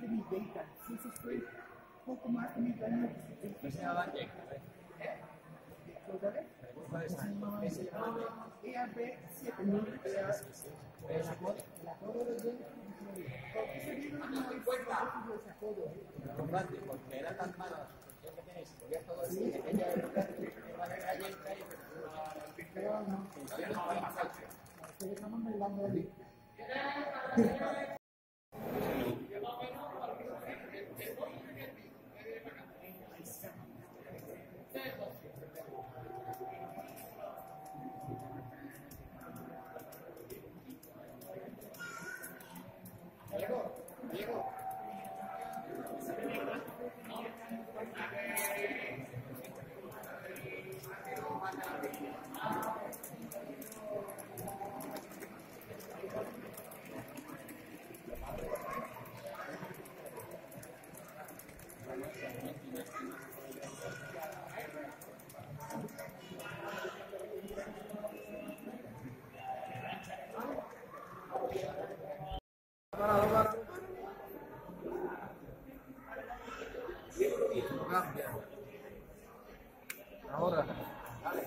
data. Si eso fue poco más de mil años. No se llamaba Jack, ¿vale? ¿Otra vez? Se llamaba Jack. EAB7000. ¿Ves el código? El apodo de. ¿Por qué se no es los apodos? Combate, porque era tan la suspensión que tenéis, volvías todo época, que va de galleta y Pero no, funciona muy fácil. ustedes estamos bailando ahí. Ahora. Dale.